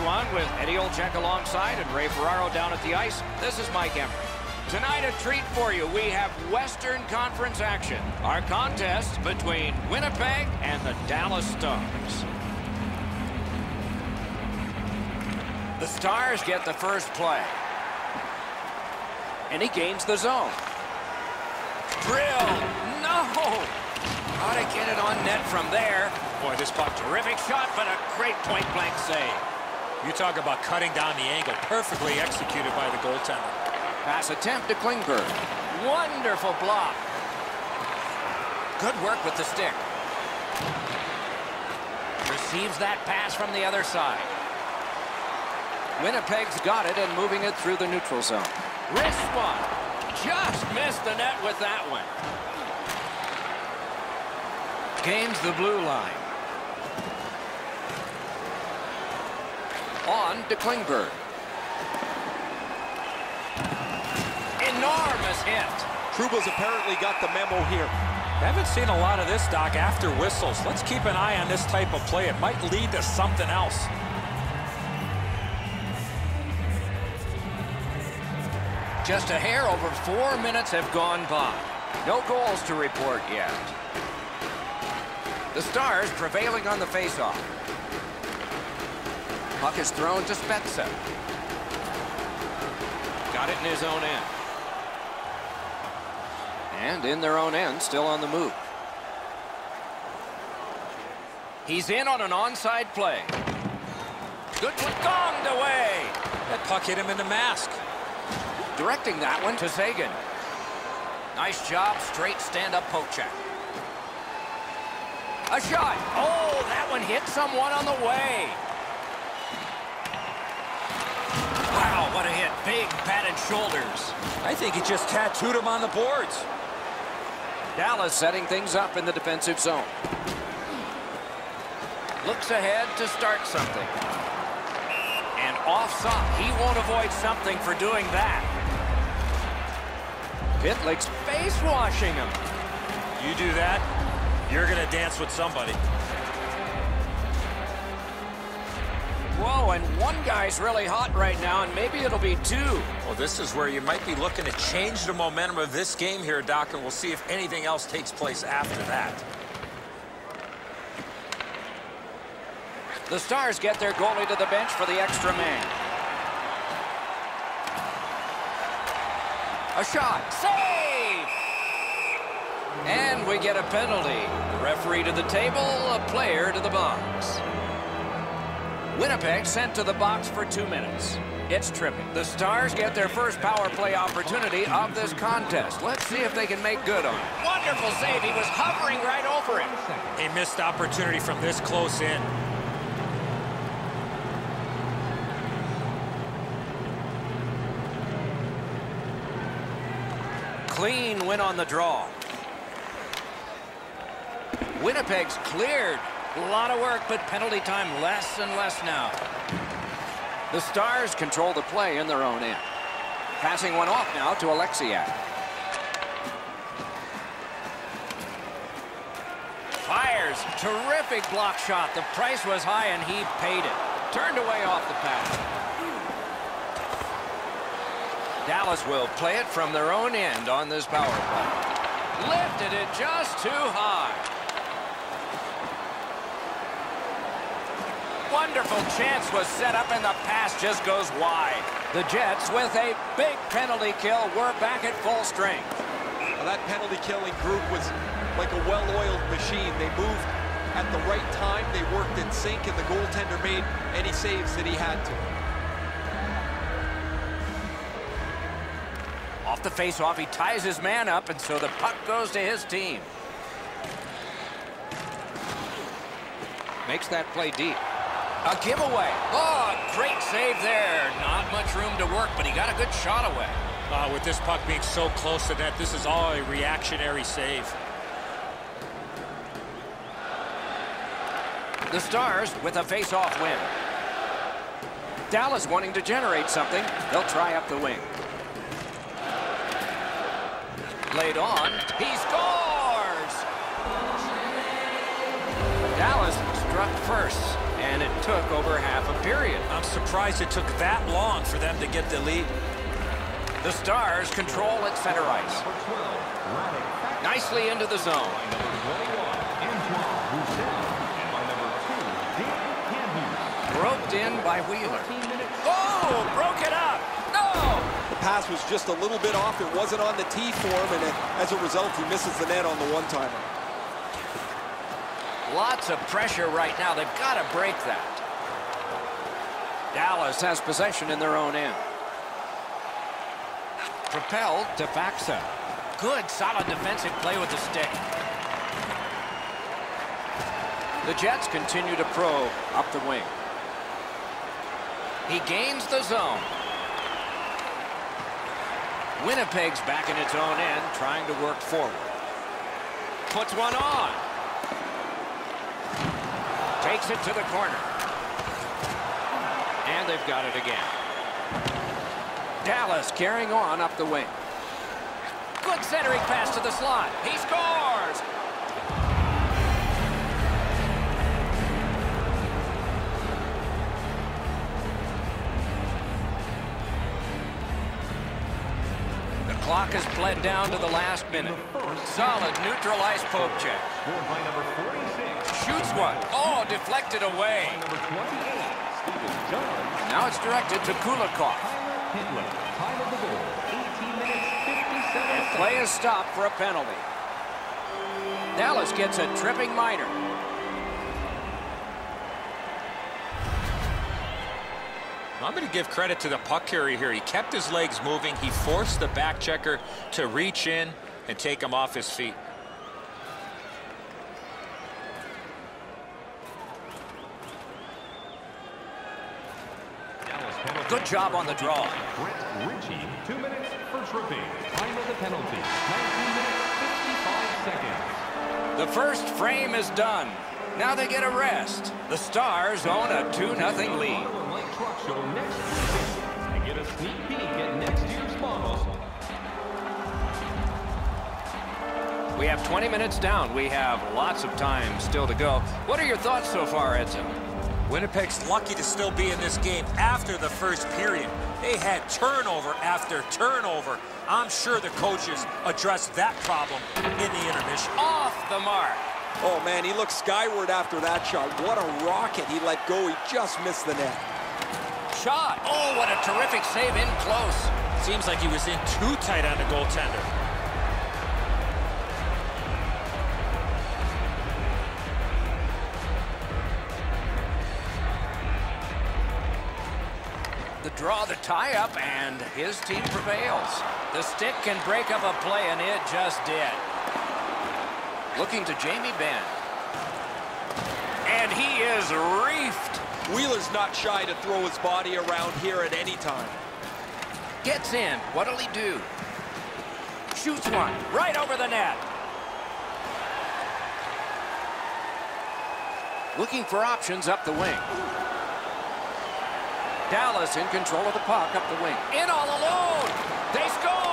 everyone, with Eddie Olczyk alongside and Ray Ferraro down at the ice. This is Mike Emrick. Tonight, a treat for you. We have Western Conference action. Our contest between Winnipeg and the Dallas Stars. The Stars get the first play. And he gains the zone. Drill. No. How to get it on net from there. Boy, this puck, terrific shot, but a great point-blank save. You talk about cutting down the angle. Perfectly executed by the goaltender. Pass attempt to Klingberg. Wonderful block. Good work with the stick. Receives that pass from the other side. Winnipeg's got it and moving it through the neutral zone. Wrist spot. Just missed the net with that one. Gains the blue line. On to Klingberg. Enormous hit. Trouba's apparently got the memo here. Haven't seen a lot of this, Doc, after whistles. Let's keep an eye on this type of play. It might lead to something else. Just a hair over four minutes have gone by. No goals to report yet. The Stars prevailing on the faceoff. Puck is thrown to Spezza. Got it in his own end. And in their own end, still on the move. He's in on an onside play. Good one, gonged away. That puck hit him in the mask. Directing that one to Seguin. Nice job, straight stand-up poke check. A shot. Oh, that one hit someone on the way. What a hit. Big padded shoulders. I think he just tattooed him on the boards. Dallas setting things up in the defensive zone. Looks ahead to start something. And offside. He won't avoid something for doing that. Pitlick's face washing him. You do that, you're going to dance with somebody. Whoa, and one guy's really hot right now, and maybe it'll be two. Well, this is where you might be looking to change the momentum of this game here, Doc, and we'll see if anything else takes place after that. The Stars get their goalie to the bench for the extra man. A shot. Save! And we get a penalty. The referee to the table, a player to the box. Winnipeg sent to the box for two minutes. It's tripping. The Stars get their first power play opportunity of this contest. Let's see if they can make good on it. Wonderful save. He was hovering right over it. A missed opportunity from this close in. Clean win on the draw. Winnipeg's cleared. A lot of work, but penalty time less and less now. The Stars control the play in their own end. Passing one off now to Alexiak. Fires. Terrific block shot. The price was high, and he paid it. Turned away off the pass. Dallas will play it from their own end on this power play. Lifted it just too high. Wonderful chance was set up and the pass just goes wide. The Jets with a big penalty kill. We're back at full strength. Well, that penalty killing group was like a well-oiled machine. They moved at the right time. They worked in sync and the goaltender made any saves that he had to. Off the face-off, he ties his man up, and so the puck goes to his team. Makes that play deep. A giveaway. Oh, great save there. Not much room to work, but he got a good shot away. Uh, with this puck being so close to net, this is all a reactionary save. The Stars with a face-off win. Dallas wanting to generate something. They'll try up the wing. Laid on. He scores! Dallas struck first. And it took over half a period. I'm surprised it took that long for them to get the lead. The Stars control at center ice. Nicely into the zone. Roped in by Wheeler. Oh, broke it up. No! The pass was just a little bit off. It wasn't on the tee for him, and as a result, he misses the net on the one-timer. Lots of pressure right now. They've got to break that. Dallas has possession in their own end. Propelled to Faksa. Good, solid defensive play with the stick. The Jets continue to probe up the wing. He gains the zone. Winnipeg's back in its own end, trying to work forward. Puts one on. Takes it to the corner. And they've got it again. Dallas carrying on up the wing. Good centering pass to the slot. He scores! The clock has bled down to the last minute. Solid neutralized poke check. Shoots one. Oh, deflected away. Now it's directed to Kulikov. And play is stopped for a penalty. Dallas gets a tripping minor. I'm going to give credit to the puck carrier here. He kept his legs moving. He forced the back checker to reach in and take him off his feet. Good job on the draw. Brett Ritchie, two minutes, first repeat. Time of the penalty, 19 minutes, 55 seconds. The first frame is done. Now they get a rest. The Stars own a 2-0 lead. Ottawa Light Truck Show next Tuesday. And get a sneak peek at next year's models. We have 20 minutes down. We have lots of time still to go. What are your thoughts so far, Edson? Winnipeg's lucky to still be in this game after the first period. They had turnover after turnover. I'm sure the coaches addressed that problem in the intermission. Off the mark. Oh, man, he looked skyward after that shot. What a rocket he let go. He just missed the net. Shot. Oh, what a terrific save in close. Seems like he was in too tight on the goaltender. The draw, the tie-up, and his team prevails. The stick can break up a play, and it just did. Looking to Jamie Benn. And he is reefed. Wheeler's not shy to throw his body around here at any time. Gets in. What'll he do? Shoots one. Right over the net. Looking for options up the wing. Dallas in control of the puck up the wing. In all alone. They score!